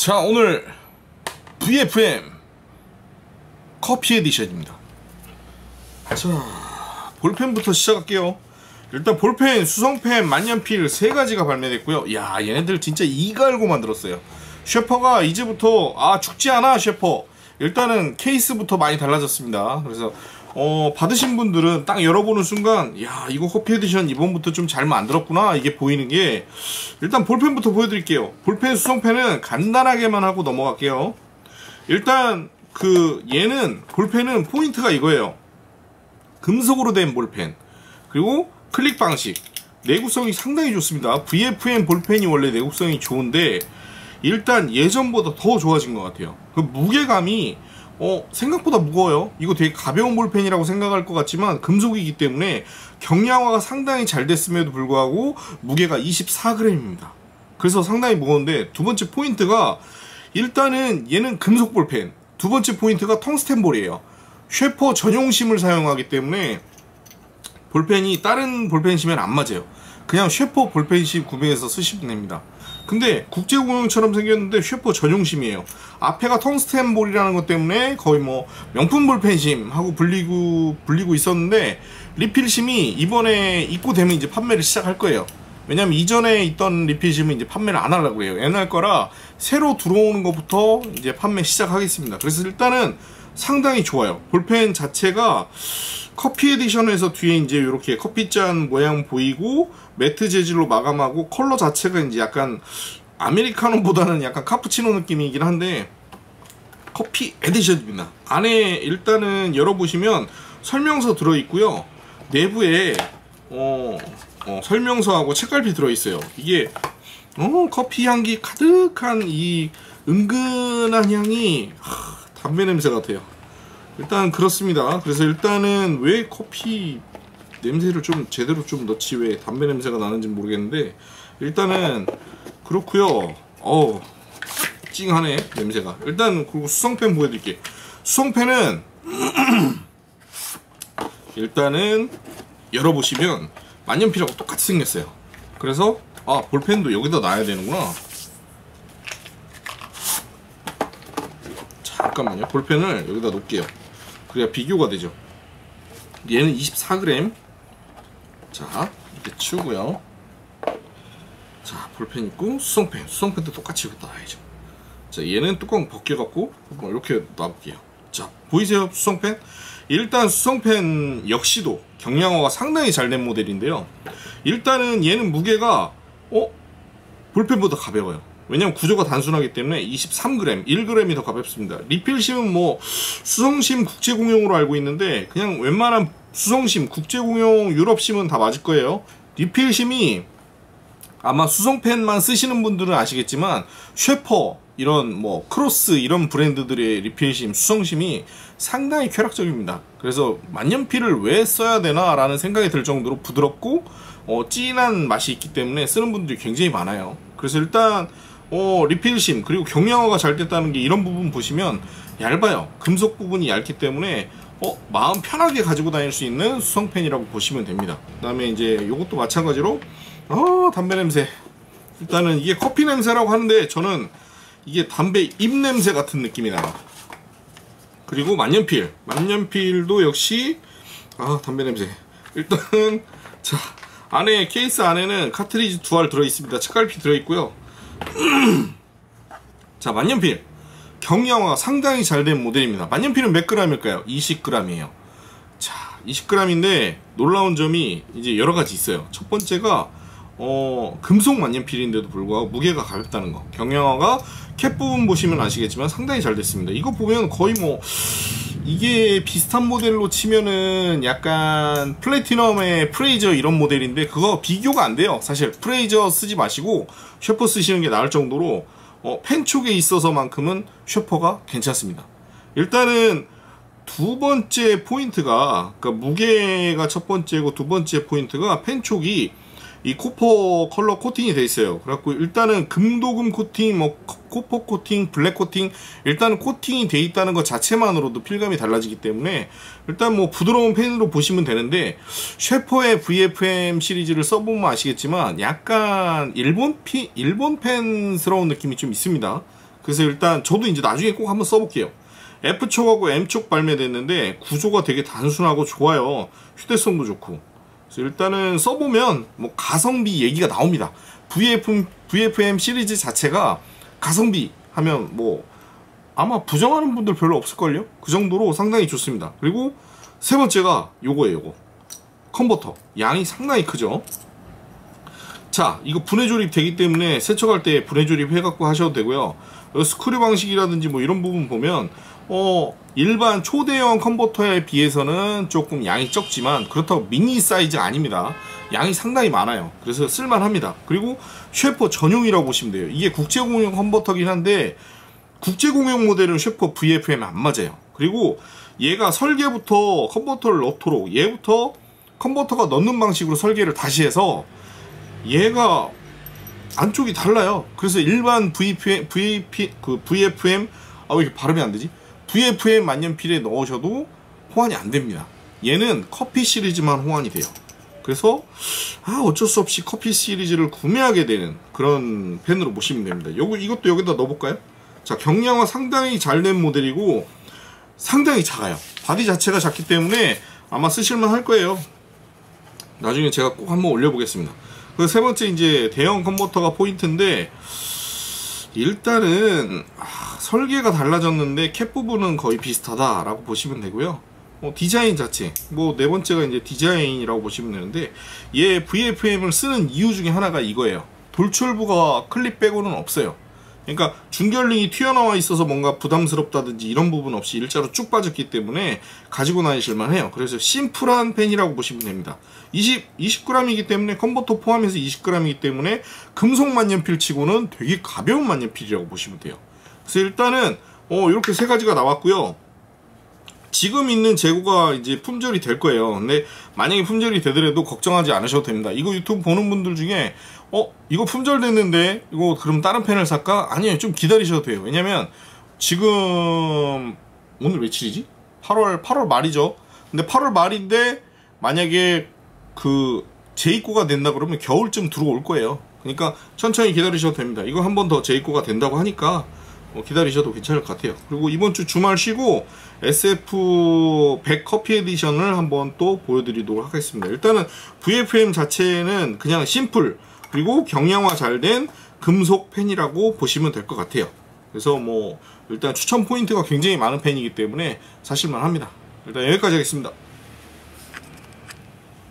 자 오늘 VFM 커피 edition입니다. 자 볼펜부터 시작할게요. 일단 볼펜, 수성펜, 만년필 세 가지가 발매됐고요. 야 얘네들 진짜 이 갈고 만들었어요. 쉐퍼가 이제부터 아 죽지 않아 쉐퍼. 일단은 케이스부터 많이 달라졌습니다. 그래서 어, 받으신 분들은 딱 열어보는 순간 야 이거 커피 에디션 이번부터 좀 잘 만들었구나 이게 보이는 게 일단 볼펜부터 보여드릴게요. 볼펜 수성펜은 간단하게만 하고 넘어갈게요. 일단 그 얘는 볼펜은 포인트가 이거예요. 금속으로 된 볼펜. 그리고 클릭 방식. 내구성이 상당히 좋습니다. VFM 볼펜이 원래 내구성이 좋은데 일단 예전보다 더 좋아진 것 같아요. 그 무게감이 어, 생각보다 무거워요. 이거 되게 가벼운 볼펜이라고 생각할 것 같지만 금속이기 때문에 경량화가 상당히 잘 됐음에도 불구하고 무게가 24g입니다. 그래서 상당히 무거운데 두 번째 포인트가 일단은 얘는 금속 볼펜 두 번째 포인트가 텅스텐 볼이에요. 쉐퍼 전용심을 사용하기 때문에 볼펜이 다른 볼펜심엔 안 맞아요. 그냥 쉐퍼 볼펜심 구매해서 쓰시면 됩니다. 근데 국제공용처럼 생겼는데 쉐퍼 전용심이에요. 앞에가 텅스텐 볼이라는 것 때문에 거의 뭐 명품 볼펜심 하고 불리고 불리고 있었는데 리필심이 이번에 입고되면 이제 판매를 시작할 거예요. 왜냐면 이전에 있던 리필심은 이제 판매를 안 하려고 해요. 옛날 거라 새로 들어오는 것부터 이제 판매 시작하겠습니다. 그래서 일단은 상당히 좋아요. 볼펜 자체가 커피 edition에서 뒤에 이제 이렇게 커피잔 모양 보이고 matte 재질로 마감하고 컬러 자체가 이제 약간 아메리카노보다는 약간 카푸치노 느낌이긴 한데 커피 edition입니다. 안에 일단은 열어보시면 설명서 들어있고요. 내부에 어, 어, 설명서하고 책갈피 들어있어요. 이게 어, 커피 향기 가득한 이 은근한 향이 하, 담배 냄새 같아요. 일단 그렇습니다. 그래서 일단은 왜 커피 냄새를 좀 제대로 좀 넣지 왜 담배 냄새가 나는지 모르겠는데 일단은 그렇고요. 어우 찡하네 냄새가. 일단 그리고 수성펜 보여드릴게. 수성펜은 일단은 열어보시면 만년필하고 똑같이 생겼어요. 그래서 아 볼펜도 여기다 놔야 되는구나. 잠깐만요. 볼펜을 여기다 놓을게요. 그래야 비교가 되죠. 얘는 24g. 자, 이렇게 치우고요. 자, 볼펜 있고 수성펜. 수성펜도 똑같이 여기다 놔야죠. 자, 얘는 뚜껑 벗겨갖고 한번 이렇게 놔볼게요. 자, 보이세요? 수성펜? 일단 수성펜 역시도 경량화가 상당히 잘 된 모델인데요. 일단은 얘는 무게가 어? 볼펜보다 가벼워요. 왜냐면 구조가 단순하기 때문에 23g, 1g이 더 가볍습니다. 리필심은 뭐 수성심 국제공용으로 알고 있는데 그냥 웬만한 수성심, 국제공용, 유럽심은 다 맞을 거예요. 리필심이 아마 수성펜만 쓰시는 분들은 아시겠지만 쉐퍼 이런 뭐 크로스 이런 브랜드들의 리필심, 수성심이 상당히 쾌락적입니다. 그래서 만년필을 왜 써야 되나 라는 생각이 들 정도로 부드럽고 어, 진한 맛이 있기 때문에 쓰는 분들이 굉장히 많아요. 그래서 일단 어, 리필심 그리고 경량화가 잘 됐다는 게 이런 부분 보시면 얇아요. 금속 부분이 얇기 때문에 어, 마음 편하게 가지고 다닐 수 있는 수성펜이라고 보시면 됩니다. 그 다음에 이제 이것도 마찬가지로 어, 담배 냄새 일단은 이게 커피 냄새라고 하는데 저는 이게 담배 잎 냄새 같은 느낌이 나요. 그리고 만년필 만년필도 역시 아 담배 냄새 일단 자 안에 케이스 안에는 카트리지 두 알 들어있습니다. 책갈피 들어있고요. 자 만년필. 경량화 상당히 잘 된 모델입니다. 만년필은 몇 g일까요? 20g이에요. 자 20g인데 놀라운 점이 이제 여러가지 있어요. 첫 번째가 어, 금속 만년필인데도 불구하고 무게가 가볍다는 거. 경량화가 캡 부분 보시면 아시겠지만 상당히 잘 됐습니다. 이거 보면 거의 뭐 이게 비슷한 모델로 치면은 약간 플래티넘의 프레이저 이런 모델인데 그거 비교가 안 돼요. 사실 프레이저 쓰지 마시고 쉐퍼 쓰시는 게 나을 정도로 어, 펜 쪽에 있어서만큼은 쉐퍼가 괜찮습니다. 일단은 두 번째 포인트가 그러니까 무게가 첫 번째고 두 번째 포인트가 펜 쪽이 이 copper 컬러 코팅이 돼 있어요. 그래갖고 일단은 금도금 코팅, 뭐 copper 코팅, 블랙 코팅 일단은 코팅이 돼 있다는 것 자체만으로도 필감이 달라지기 때문에 일단 뭐 부드러운 펜으로 보시면 되는데 쉐퍼의 VFM 시리즈를 써보면 아시겠지만 약간 일본 피 일본 펜스러운 느낌이 좀 있습니다. 그래서 일단 저도 이제 나중에 꼭 한번 써볼게요. F촉하고 M촉 발매됐는데 구조가 되게 단순하고 좋아요. 휴대성도 좋고. 그래서 일단은 써보면 뭐 가성비 얘기가 나옵니다. VF, VFM 시리즈 자체가 가성비 하면 뭐 아마 부정하는 분들 별로 없을걸요? 그 정도로 상당히 좋습니다. 그리고 세 번째가 요거예요, 요거. 컨버터. 양이 상당히 크죠? 자, 이거 분해 조립 되기 때문에 세척할 때 분해 조립 해갖고 하셔도 되고요. 스크류 방식이라든지 뭐 이런 부분 보면, 어, 일반 초대형 컨버터에 비해서는 조금 양이 적지만, 그렇다고 미니 사이즈 아닙니다. 양이 상당히 많아요. 그래서 쓸만합니다. 그리고 쉐퍼 전용이라고 보시면 돼요. 이게 국제공용 컨버터긴 한데, 국제공용 모델은 쉐퍼 VFM 안 맞아요. 그리고 얘가 설계부터 컨버터를 넣도록 얘부터 컨버터가 넣는 방식으로 설계를 다시 해서 얘가 안쪽이 달라요. 그래서 일반 VPM, VP, 그 VFM, 아, 왜 이렇게 발음이 안 되지? VFM 만년필에 넣으셔도 호환이 안 됩니다. 얘는 커피 시리즈만 호환이 돼요. 그래서, 아, 어쩔 수 없이 커피 시리즈를 구매하게 되는 그런 펜으로 보시면 됩니다. 요거, 이것도 여기다 넣어볼까요? 자, 경량화 상당히 잘 된 모델이고, 상당히 작아요. 바디 자체가 작기 때문에 아마 쓰실만 할 거예요. 나중에 제가 꼭 한번 올려보겠습니다. 그 세 번째 이제 대형 컨버터가 포인트인데 일단은 아, 설계가 달라졌는데 캡 부분은 거의 비슷하다라고 보시면 되고요. 뭐 디자인 자체 뭐 네 번째가 이제 디자인이라고 보시면 되는데 얘 VFM을 쓰는 이유 중에 하나가 이거예요. 돌출부가 클립 빼고는 없어요. 그러니까 중결링이 튀어나와 있어서 뭔가 부담스럽다든지 이런 부분 없이 일자로 쭉 빠졌기 때문에 가지고 다니실만 해요. 그래서 심플한 펜이라고 보시면 됩니다. 20, 20g이기 때문에 컨버터 포함해서 20g이기 때문에 금속 만년필 치고는 되게 가벼운 만년필이라고 보시면 돼요. 그래서 일단은 어, 이렇게 세 가지가 나왔고요. 지금 있는 재고가 이제 품절이 될 거예요. 근데 만약에 품절이 되더라도 걱정하지 않으셔도 됩니다. 이거 유튜브 보는 분들 중에 어 이거 품절 됐는데 이거 그럼 다른 펜을 살까? 아니에요. 좀 기다리셔도 돼요. 왜냐면 지금 오늘 며칠이지? 8월 8월 말이죠. 근데 8월 말인데 만약에 그 재입고가 된다 그러면 겨울쯤 들어올 거예요. 그러니까 천천히 기다리셔도 됩니다. 이거 한 번 더 재입고가 된다고 하니까 어, 기다리셔도 괜찮을 것 같아요. 그리고 이번 주 주말 쉬고 SF100 커피 에디션을 한번 또 보여드리도록 하겠습니다. 일단은 VFM 자체는 그냥 심플 그리고 경량화 잘 된 금속 펜이라고 보시면 될 것 같아요. 그래서 뭐 일단 추천 포인트가 굉장히 많은 펜이기 때문에 사실만 합니다. 일단 여기까지 하겠습니다.